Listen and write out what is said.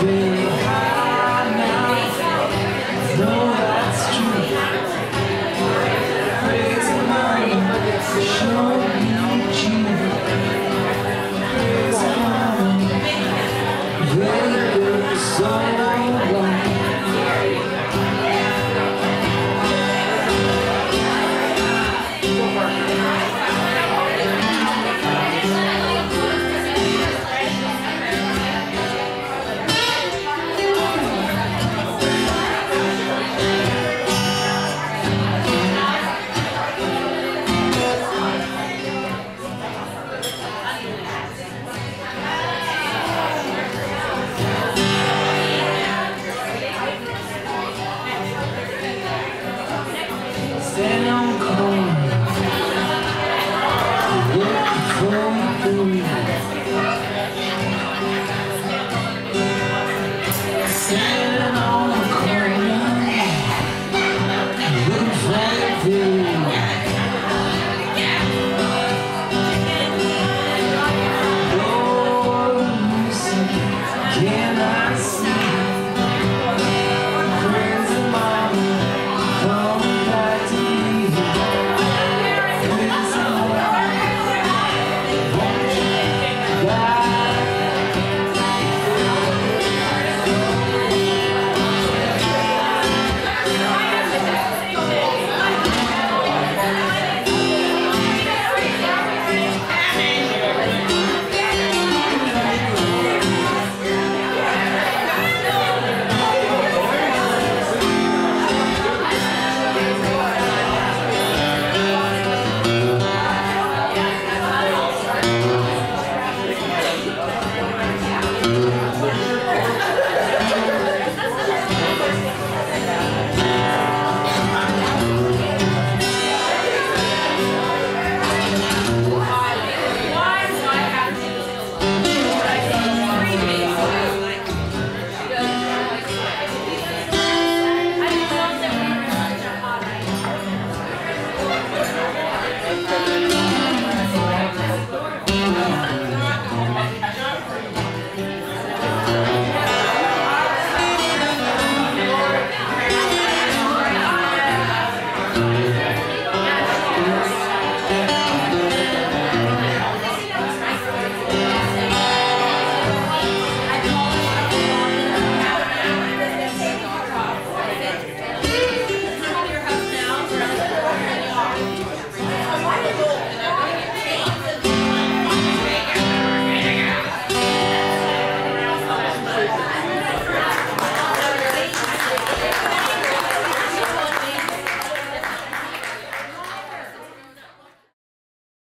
day. down cold.